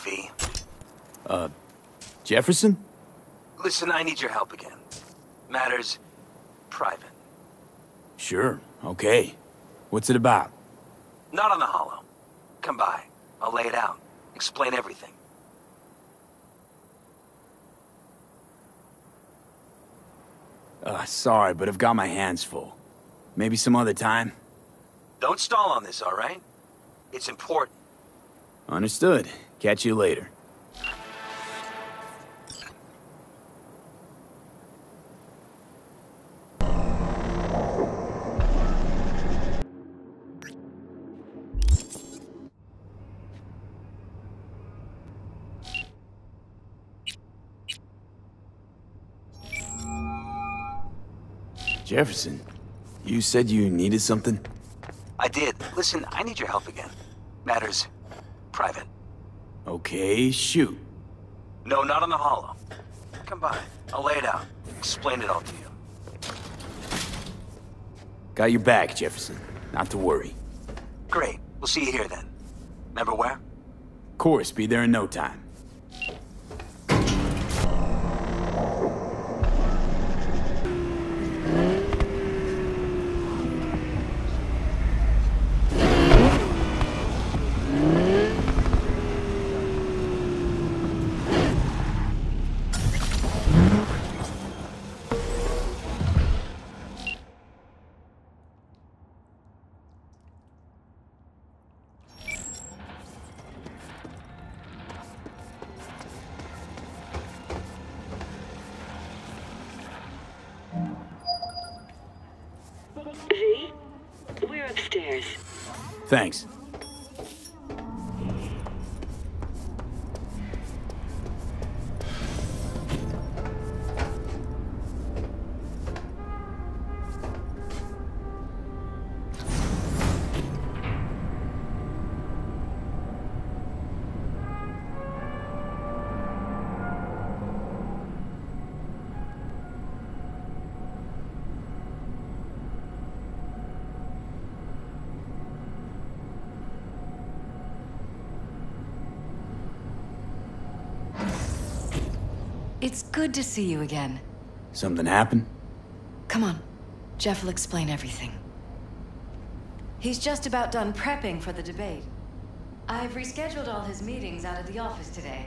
V? Uh, Jefferson? Listen, I need your help again. Matters private. Sure, okay. What's it about? Not on the holo. Come by. I'll lay it out. Explain everything. Uh, sorry, but I've got my hands full. Maybe some other time? Don't stall on this, all right? It's important. Understood. Catch you later. Jefferson, you said you needed something? I did. Listen, I need your help again. Matters private. Okay, shoot. No, not on the holo. Come by. I'll lay it out. Explain it all to you. Got your back, Jefferson. Not to worry. Great. We'll see you here then. Remember where? Of course, be there in no time. Thanks. Good to see you again. Something happened? Come on. Jeff will explain everything. He's just about done prepping for the debate. I've rescheduled all his meetings out of the office today.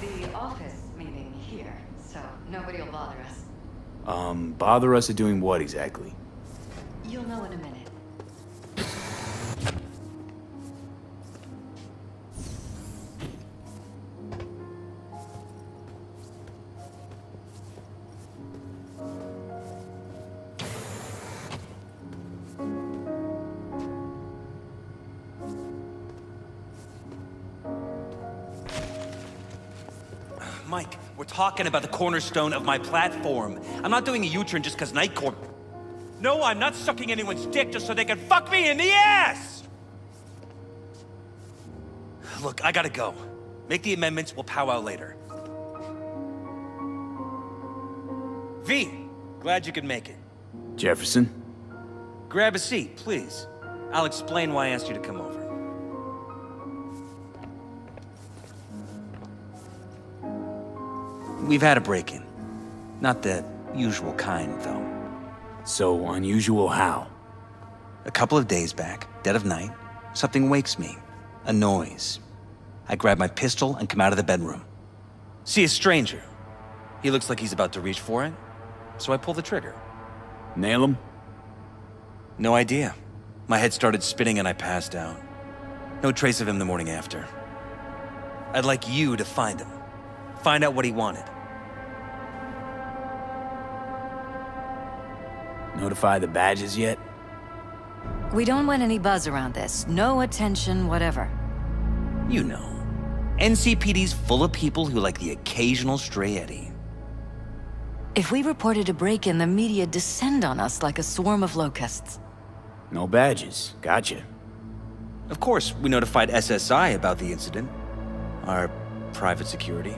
The office meeting here, so nobody will bother us. Um, bother us at doing what exactly? You'll know in a minute. Talking about the cornerstone of my platform. I'm not doing a U-turn just because Night Corp. No, I'm not sucking anyone's dick just so they can fuck me in the ass! Look, I gotta go. Make the amendments, we'll powwow later. V, glad you could make it. Jefferson? Grab a seat, please. I'll explain why I asked you to come over. We've had a break-in. Not the usual kind, though. So unusual how? A couple of days back, dead of night, something wakes me. A noise. I grab my pistol and come out of the bedroom. See a stranger. He looks like he's about to reach for it, so I pull the trigger. Nail him? No idea. My head started spinning and I passed out. No trace of him the morning after. I'd like you to find him. Find out what he wanted. Notify the badges yet? We don't want any buzz around this. No attention, whatever. You know. NCPD's full of people who like the occasional stray Eddie. If we reported a break-in, the media descend on us like a swarm of locusts. No badges. Gotcha. Of course, we notified SSI about the incident. Our private security.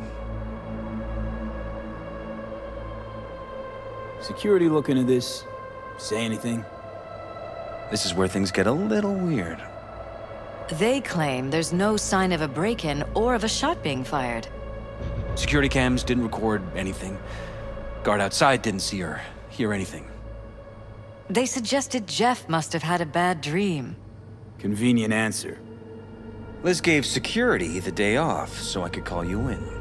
Security look into this? Say anything? This is where things get a little weird. They claim there's no sign of a break-in or of a shot being fired. Security cams didn't record anything. Guard outside didn't see or hear anything. They suggested Jeff must have had a bad dream. Convenient answer. Liz gave security the day off so I could call you in.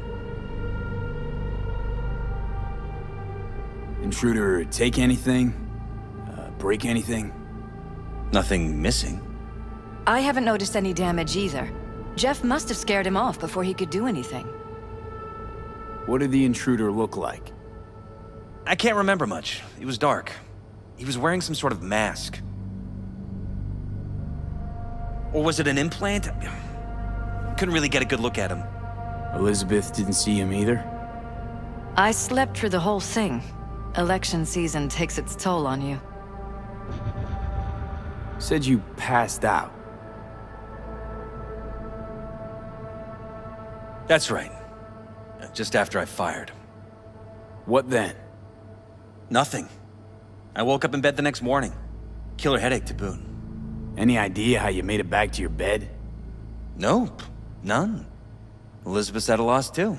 Intruder take anything? Break anything? Nothing missing. I haven't noticed any damage either. Jeff must have scared him off before he could do anything. What did the intruder look like? I can't remember much. It was dark. He was wearing some sort of mask. Or was it an implant? Couldn't really get a good look at him. Elizabeth didn't see him either? I slept through the whole thing. Election season takes its toll on you. Said you passed out. That's right. Just after I fired. What then? Nothing. I woke up in bed the next morning. Killer headache to boot. Any idea how you made it back to your bed? Nope. None. Elizabeth's at a loss too.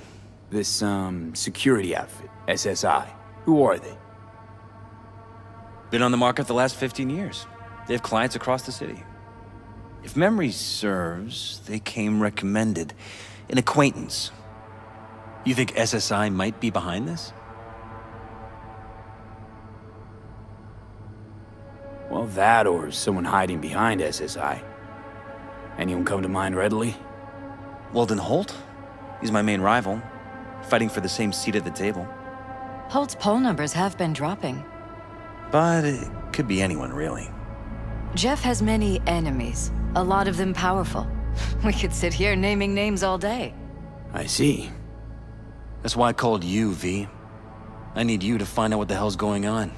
This, um, security outfit, SSI. Who are they? Been on the market the last 15 years. They have clients across the city. If memory serves, they came recommended. An acquaintance. You think SSI might be behind this? Well, that or someone hiding behind SSI. Anyone come to mind readily? Weldon Holt? He's my main rival. Fighting for the same seat at the table. Holt's poll numbers have been dropping. But it could be anyone, really. Jeff has many enemies, a lot of them powerful. We could sit here naming names all day. I see. That's why I called you, V. I need you to find out what the hell's going on.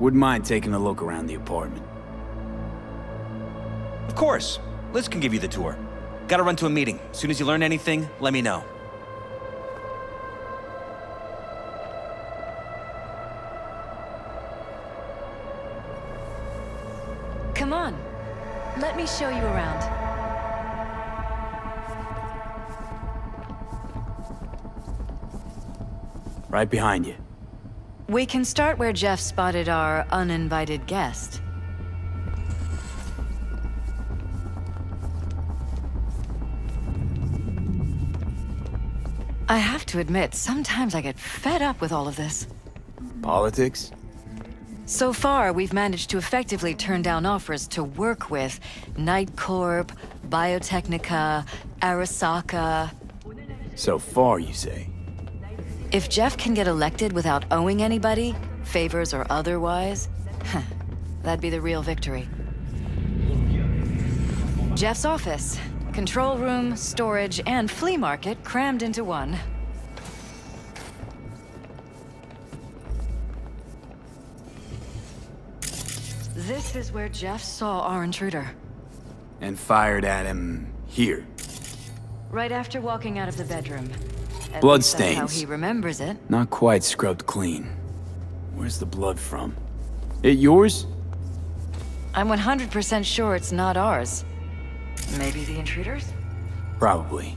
Wouldn't mind taking a look around the apartment. Of course. Liz can give you the tour. Gotta run to a meeting. As soon as you learn anything, let me know. Me show you around. Right behind you. We can start where Jeff spotted our uninvited guest. I have to admit, sometimes I get fed up with all of this. Politics? So far, we've managed to effectively turn down offers to work with Night Corp, Biotechnica, Arasaka. So far, you say. If Jeff can get elected without owing anybody, favors or otherwise, that'd be the real victory. Jeff's office. Control room, storage, and flea market crammed into one. This is where Jeff saw our intruder. And fired at him here. Right after walking out of the bedroom. At Blood that's how he remembers it. Not quite scrubbed clean. Where's the blood from? It yours? I'm 100% sure it's not ours. Maybe the intruders? Probably.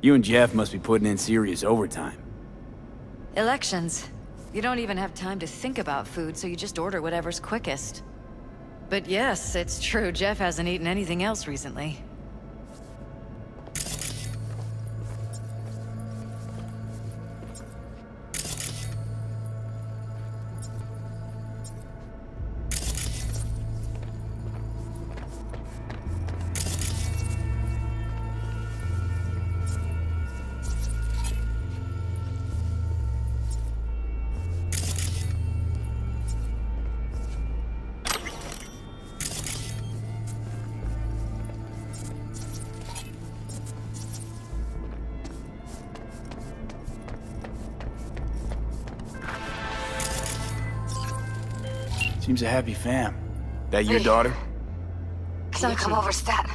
You and Jeff must be putting in serious overtime. Elections. You don't even have time to think about food, so you just order whatever's quickest. But yes, it's true, Jeff hasn't eaten anything else recently. Seems a happy fam. That your Hey. daughter? Can you come over, Stat?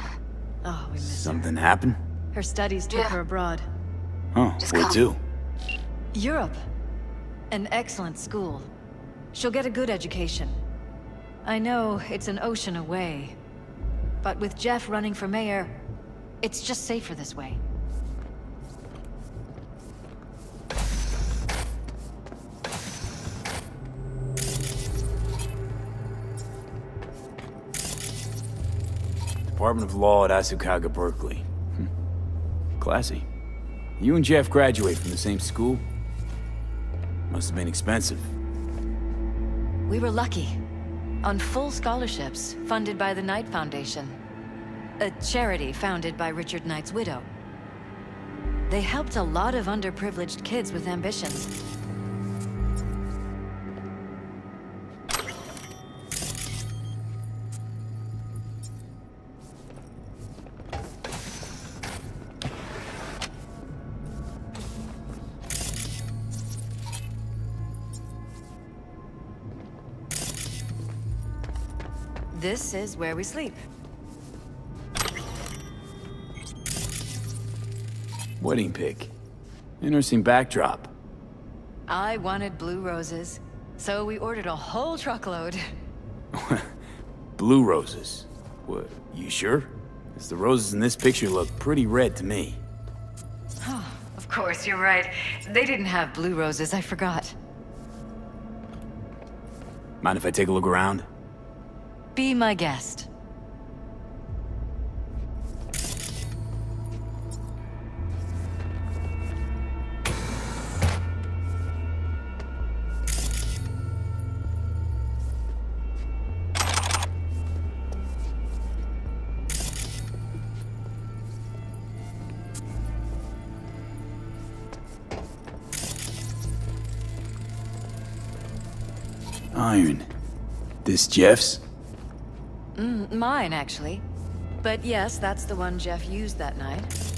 Oh, we miss her. Something happened? Her studies took Yeah. her abroad. Huh, Just where to? Europe. An excellent school. She'll get a good education. I know it's an ocean away. But with Jeff running for mayor, it's just safer this way. Department of Law at Asukaga Berkeley. Hmm. Classy. You and Jeff graduate from the same school? Must have been expensive. We were lucky. On full scholarships, funded by the Night Foundation. A charity founded by Richard Night's widow. They helped a lot of underprivileged kids with ambitions. This is where we sleep. Wedding pic. Interesting backdrop. I wanted blue roses, so we ordered a whole truckload. Blue roses. What, you sure? 'Cause the roses in this picture look pretty red to me. Oh, of course, you're right. They didn't have blue roses, I forgot. Mind if I take a look around? Be my guest. Iron. This Jeff's? Mm, mine, actually. But yes, that's the one Jeff used that night.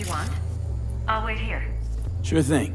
You want. I'll wait here. Sure thing.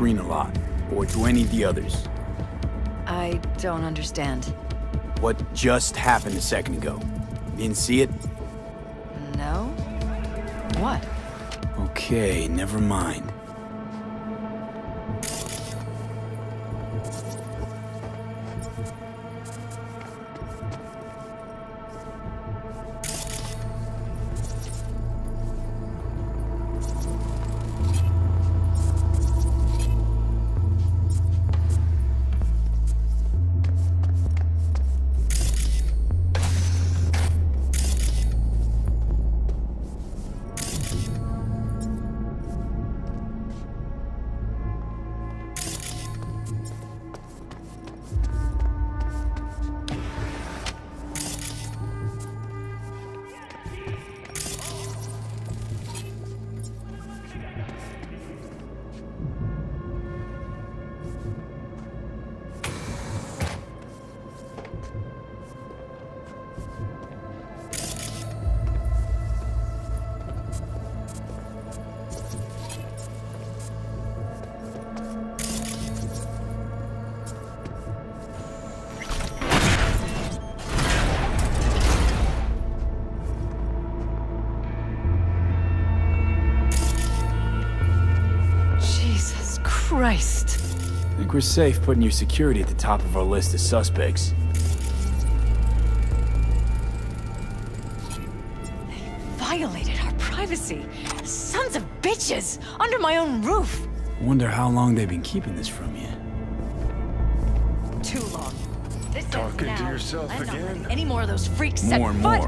Screen a lot? Or to any of the others? I don't understand. What just happened a second ago? Didn't see it? No? What? Okay, never mind. Think we're safe putting your security at the top of our list of suspects. They violated our privacy. Sons of bitches! Under my own roof! Wonder how long they've been keeping this from you. Too long. This ends Talking to yourself I'm again? letting Any more of those freaks set More and foot-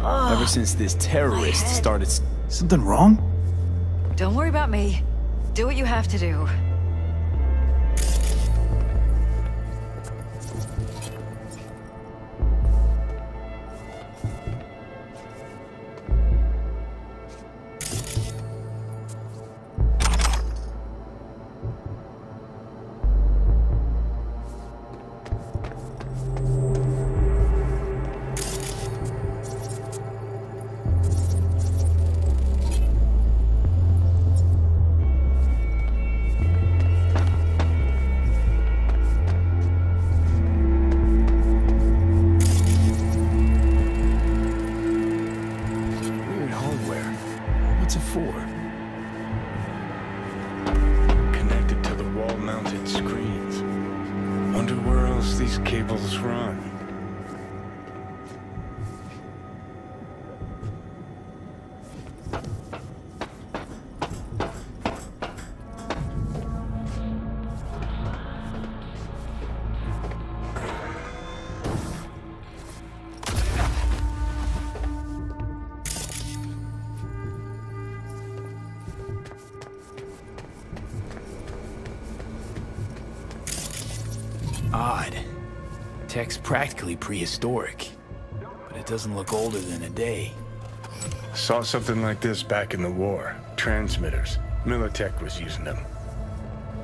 more. Ever since this terrorist started... Something wrong? Don't worry about me. Do what you have to do. Tech's practically prehistoric. But it doesn't look older than a day. Saw something like this back in the war. Transmitters. Militech was using them.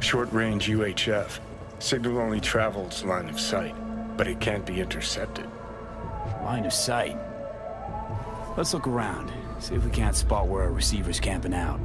Short-range UHF. Signal only travels line of sight, but it can't be intercepted. Line of sight. Let's look around. See if we can't spot where our receiver's camping out.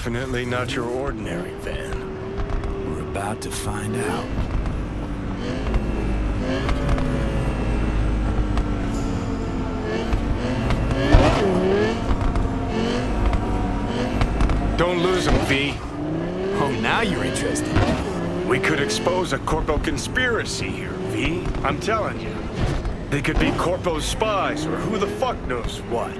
Definitely not your ordinary van. We're about to find out. Don't lose him, V. Oh, now you're interested. We could expose a Corpo conspiracy here, V. I'm telling you. They could be Corpo's spies, or who the fuck knows what.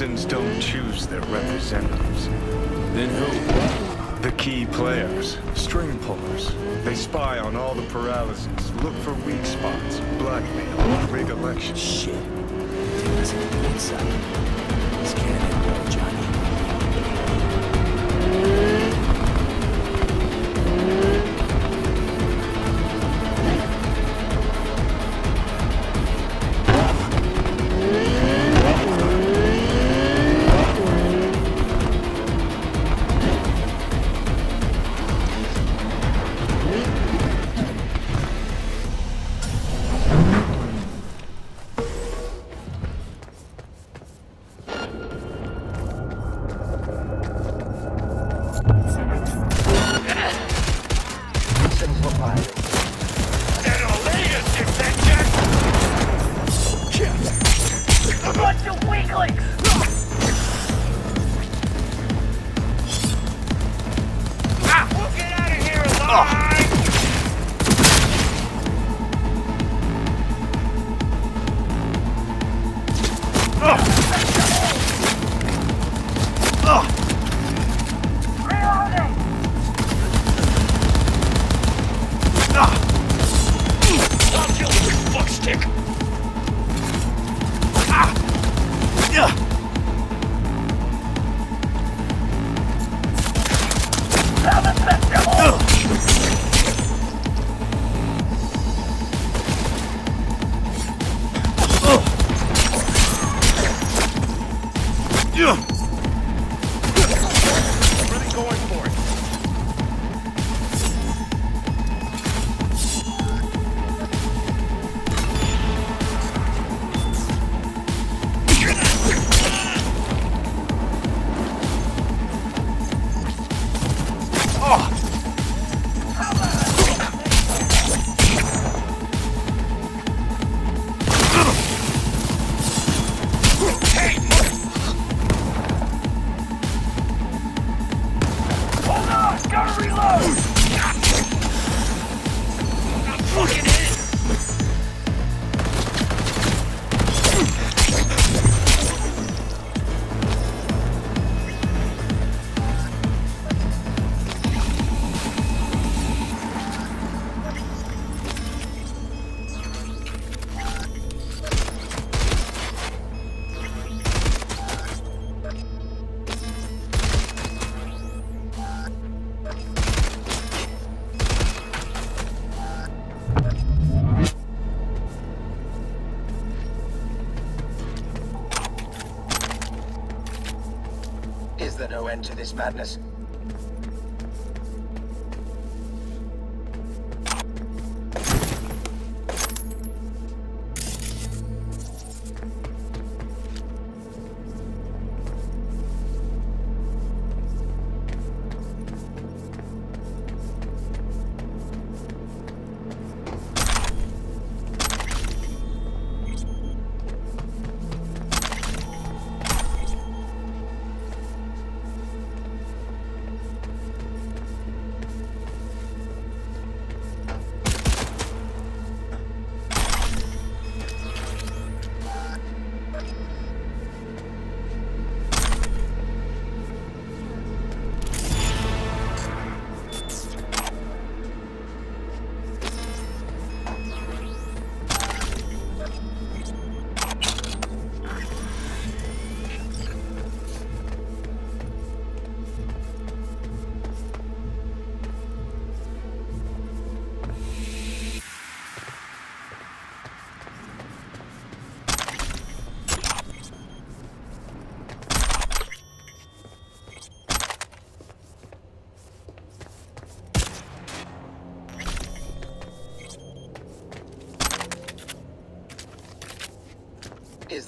Citizens don't choose their representatives. Then who? The key players, string pullers. They spy on all the Peralezes, look for weak spots, blackmail, rig elections. Shit. Take us into the inside. This can't Really end to this madness?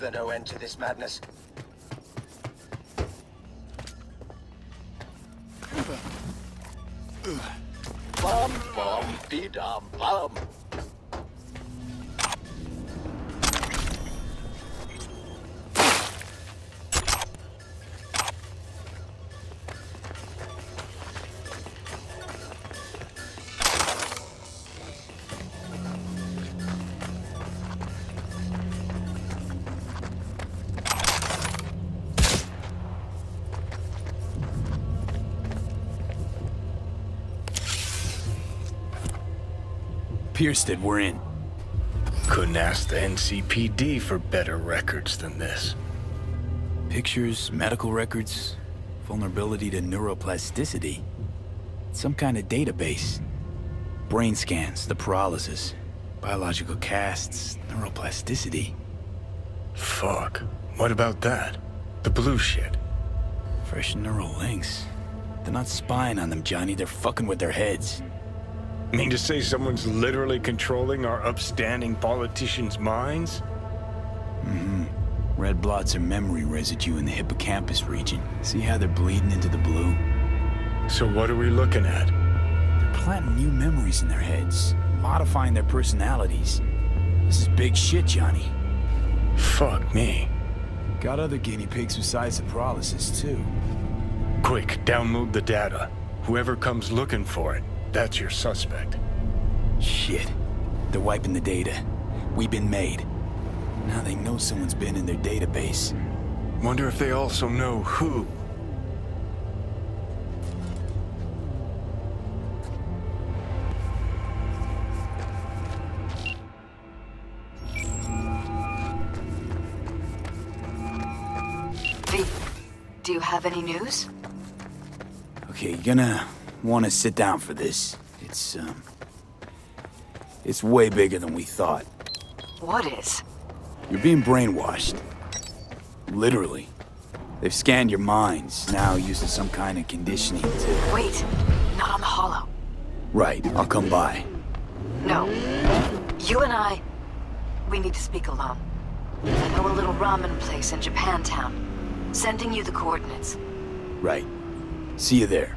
There no end to this madness? Piersted, we're in. Couldn't ask the NCPD for better records than this. Pictures, medical records, vulnerability to neuroplasticity. Some kind of database. Brain scans, the Peralezes, biological casts, neuroplasticity. Fuck. What about that? The blue shit. Fresh neural links. They're not spying on them, Johnny. They're fucking with their heads. Mean to say someone's literally controlling our upstanding politicians' minds? Mm-hmm. Red blots are memory residue in the hippocampus region. See how they're bleeding into the blue? So what are we looking at? They're planting new memories in their heads, modifying their personalities. This is big shit, Johnny. Fuck me. Got other guinea pigs besides the Peralezes, too. Quick, download the data. Whoever comes looking for it, that's your suspect. Shit. They're wiping the data. We've been made. Now they know someone's been in their database. Wonder if they also know who. V, do you have any news? Okay, you're gonna want to sit down for this. It's, um... It's way bigger than we thought. What is? You're being brainwashed. Literally. They've scanned your minds, now using some kind of conditioning to... Wait, not on the holo. Right, I'll come by. No. You and I, we need to speak alone. I know a little ramen place in Japantown. Sending you the coordinates. Right. See you there.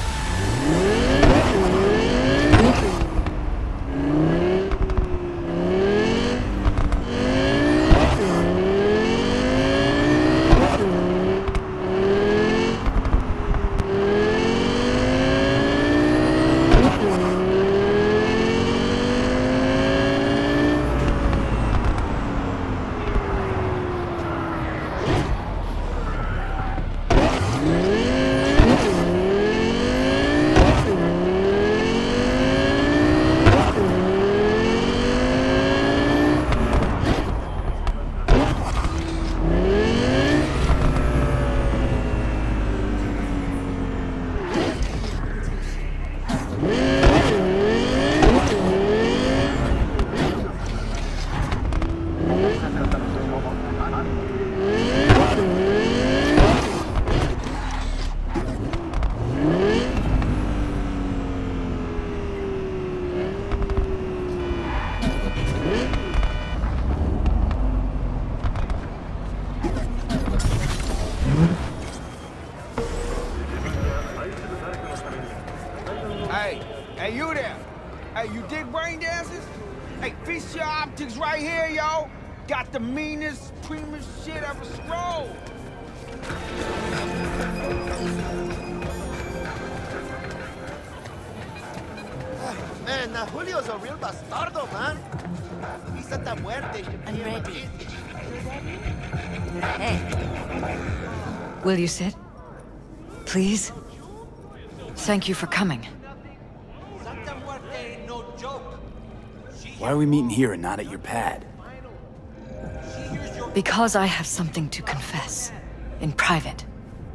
Will you sit? Please? Thank you for coming. Santa Muerte ain't no joke. Why are we meeting here and not at your pad? Because I have something to confess. In private.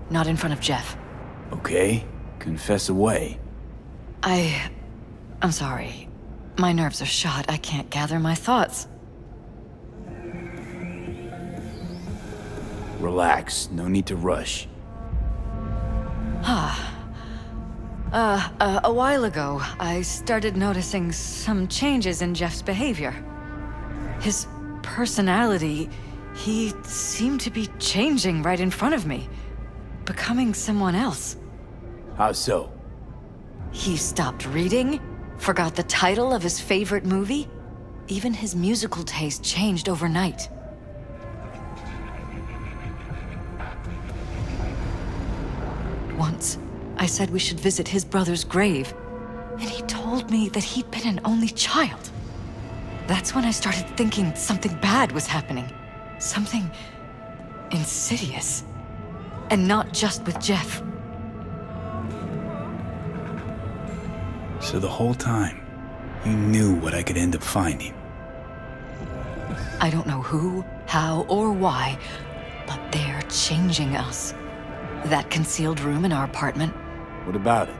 Not in front of Jeff. Okay, confess away. I... I'm sorry. My nerves are shot. I can't gather my thoughts. Relax, no need to rush. Ah. Uh, uh, a while ago, I started noticing some changes in Jeff's behavior. His personality, he seemed to be changing right in front of me. Becoming someone else. How so? He stopped reading, forgot the title of his favorite movie. Even his musical taste changed overnight. Once, I said we should visit his brother's grave, and he told me that he'd been an only child. That's when I started thinking something bad was happening. Something insidious. And not just with Jeff. So the whole time, you knew what I could end up finding. I don't know who, how, or why, but they're changing us. That concealed room in our apartment, What about it?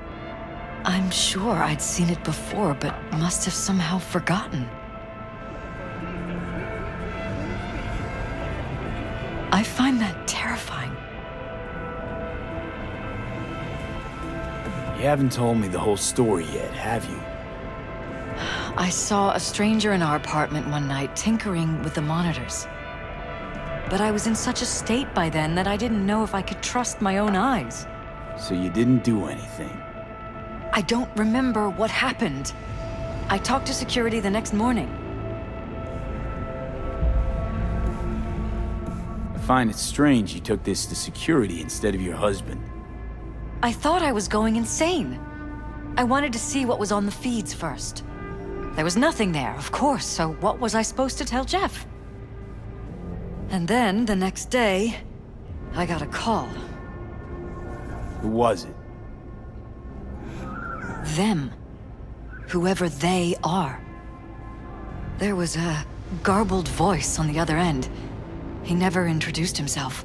I'm sure I'd seen it before, but must have somehow forgotten. I find that terrifying. You haven't told me the whole story yet, have you? I saw a stranger in our apartment one night tinkering with the monitors. But I was in such a state by then that I didn't know if I could trust my own eyes. So you didn't do anything. I don't remember what happened. I talked to security the next morning. I find it strange you took this to security instead of your husband. I thought I was going insane. I wanted to see what was on the feeds first. There was nothing there, of course, so what was I supposed to tell Jeff? And then, the next day, I got a call. Who was it? Them. Whoever they are. There was a garbled voice on the other end. He never introduced himself.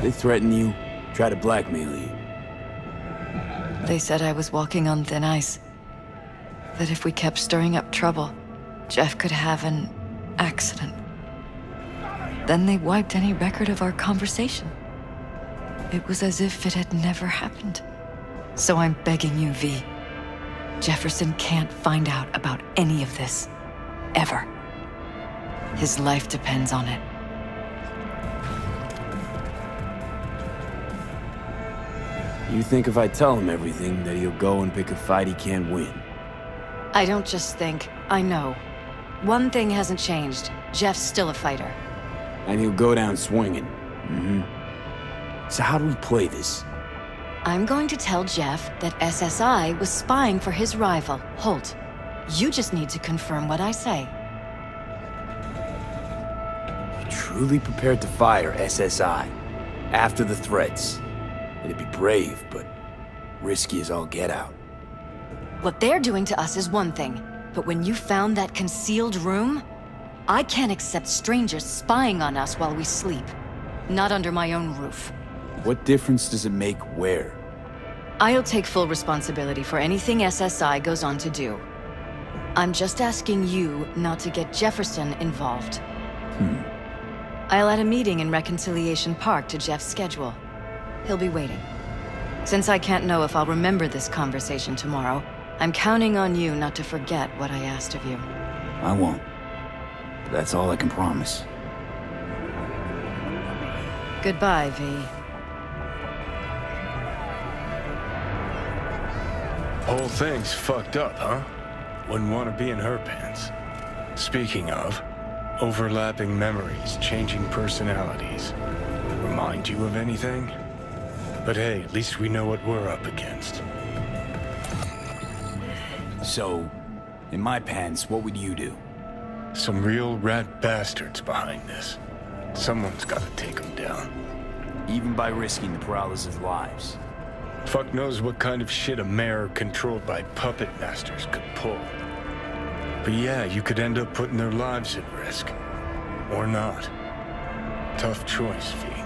They threaten you, try to blackmail you. They said I was walking on thin ice. That if we kept stirring up trouble, Jeff could have an accident. Then they wiped any record of our conversation. It was as if it had never happened. So I'm begging you, V. Jefferson can't find out about any of this. Ever. His life depends on it. You think if I tell him everything, that he'll go and pick a fight he can't win? I don't just think, I know. One thing hasn't changed. Jeff's still a fighter. And he'll go down swinging. Mm-hmm. So how do we play this? I'm going to tell Jeff that SSI was spying for his rival, Holt. You just need to confirm what I say. Truly prepared to fire SSI after the threats. It'd be brave, but risky as all get out. What they're doing to us is one thing, but when you found that concealed room, I can't accept strangers spying on us while we sleep. Not under my own roof. What difference does it make where? I'll take full responsibility for anything SSI goes on to do. I'm just asking you not to get Jefferson involved. Hmm. I'll add a meeting in Reconciliation Park to Jeff's schedule. He'll be waiting. Since I can't know if I'll remember this conversation tomorrow, I'm counting on you not to forget what I asked of you. I won't. But that's all I can promise. Goodbye, V. Whole thing's fucked up, huh? Wouldn't want to be in her pants. Speaking of, overlapping memories, changing personalities. Remind you of anything? But hey, at least we know what we're up against. So, in my pants, what would you do? Some real rat bastards behind this. Someone's gotta take them down. Even by risking the Peralez's lives. Fuck knows what kind of shit a mayor controlled by puppet masters could pull. But yeah, you could end up putting their lives at risk. Or not. Tough choice, V.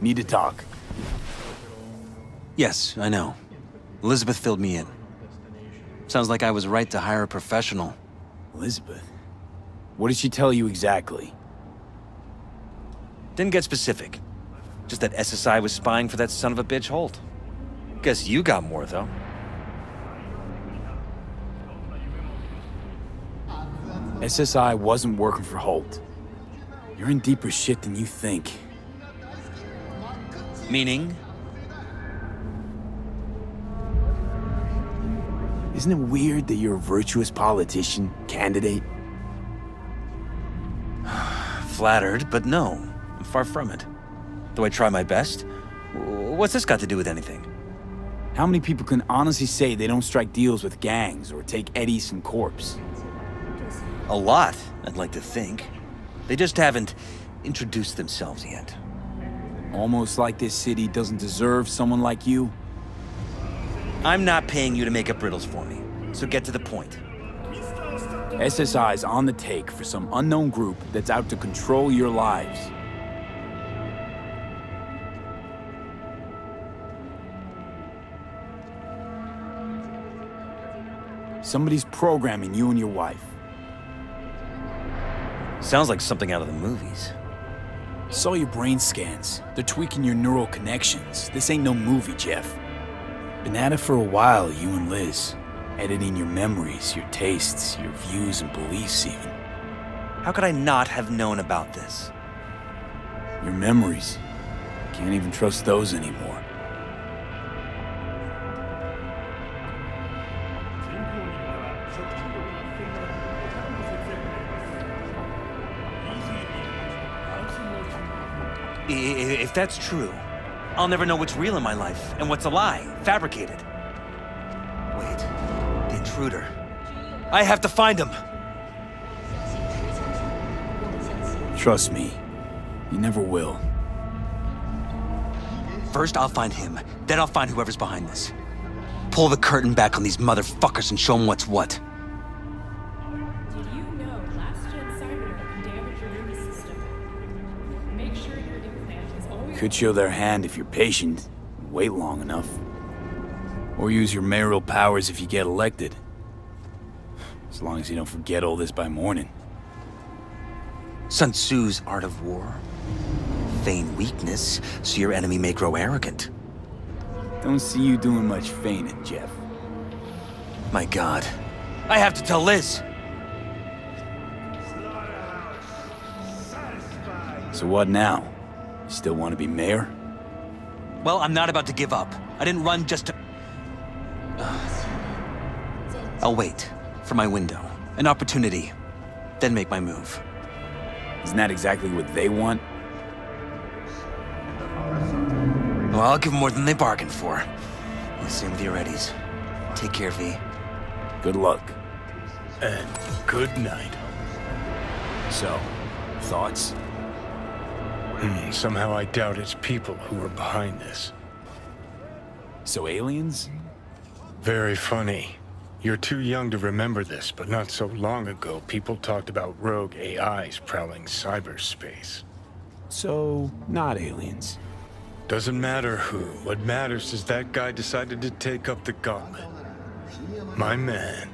Need to talk. Yes, I know. Elizabeth filled me in. Sounds like I was right to hire a professional. Elizabeth? What did she tell you exactly? Didn't get specific. Just that SSI was spying for that son of a bitch Holt. Guess you got more, though. SSI wasn't working for Holt. You're in deeper shit than you think. Meaning? Isn't it weird that you're a virtuous politician, candidate? Flattered, but no. I'm far from it. Though I try my best? What's this got to do with anything? How many people can honestly say they don't strike deals with gangs or take Ed Easton corpse? A lot, I'd like to think. They just haven't introduced themselves yet. Almost like this city doesn't deserve someone like you? I'm not paying you to make up riddles for me, so get to the point. SSI's on the take for some unknown group that's out to control your lives. Somebody's programming you and your wife. Sounds like something out of the movies. Saw your brain scans. They're tweaking your neural connections. This ain't no movie, Jeff. Been at it for a while, you and Liz. Editing your memories, your tastes, your views and beliefs even. How could I not have known about this? Your memories. Can't even trust those anymore. If that's true, I'll never know what's real in my life and what's a lie, fabricated. Wait, the intruder. I have to find him. Trust me, you never will. First, I'll find him. Then I'll find whoever's behind this. Pull the curtain back on these motherfuckers and show them what's what. Could show their hand if you're patient, wait long enough. Or use your mayoral powers if you get elected. As long as you don't forget all this by morning. Sun Tzu's art of war. Feign weakness, so your enemy may grow arrogant. Don't see you doing much feigning, Jeff. My god. I have to tell Liz! So what now? You still want to be mayor? Well, I'm not about to give up. I didn't run just to... I'll wait for my window, an opportunity, then make my move. Isn't that exactly what they want? Well, I'll give them more than they bargained for. The same with your Eddies. Take care, V. Good luck. And good night. So, thoughts? Hmm, somehow I doubt it's people who are behind this. So aliens? Very funny. You're too young to remember this, but not so long ago, people talked about rogue AIs prowling cyberspace. So, not aliens. Doesn't matter who. What matters is that guy decided to take up the gauntlet. My man.